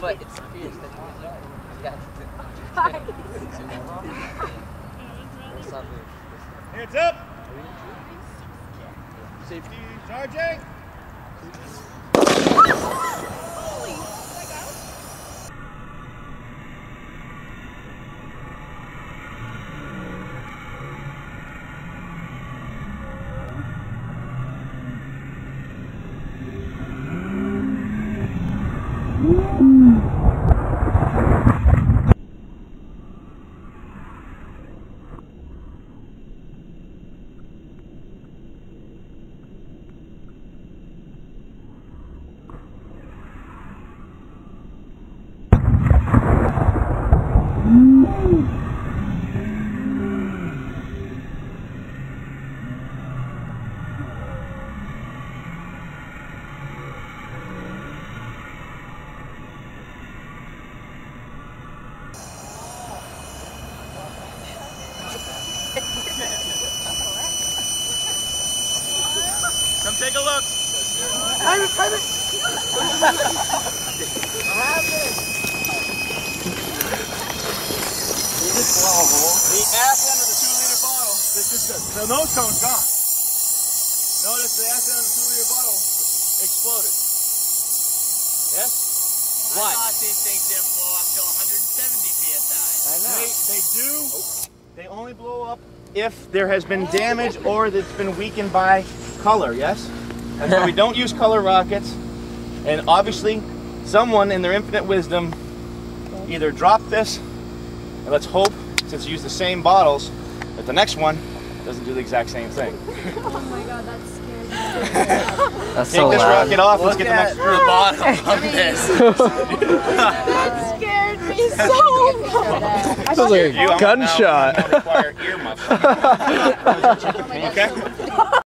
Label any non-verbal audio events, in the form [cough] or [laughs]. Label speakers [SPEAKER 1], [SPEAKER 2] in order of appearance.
[SPEAKER 1] but it's fierce. [laughs] Yeah.
[SPEAKER 2] Hands up. Safety. Charging. Come take a look.
[SPEAKER 3] Private, private.
[SPEAKER 2] The ass end of the two liter bottle. This is the, the nose cone's gone. Notice the ass end of the two liter bottle exploded. Yes?
[SPEAKER 1] Why?
[SPEAKER 4] I thought these things didn't blow up to 170 psi.
[SPEAKER 2] I know. They, they do. Oh. They only blow up if there has been damage or that's been weakened by color, yes? And why we don't use color rockets. And obviously, someone in their infinite wisdom either dropped this, and let's hope, since you use the same bottles, that the next one doesn't do the exact same thing. [laughs]
[SPEAKER 5] Oh my god, that's scary. [laughs]
[SPEAKER 3] That's
[SPEAKER 2] Take
[SPEAKER 3] so
[SPEAKER 2] this
[SPEAKER 3] loud.
[SPEAKER 2] rocket off, let's get the next
[SPEAKER 4] the bottom of this.
[SPEAKER 5] That scared me so much.
[SPEAKER 3] Sounds like
[SPEAKER 2] You,
[SPEAKER 3] a
[SPEAKER 2] I'm gonna now-
[SPEAKER 3] gunshot.
[SPEAKER 2] I'm gonna require earmuffs. [laughs] okay?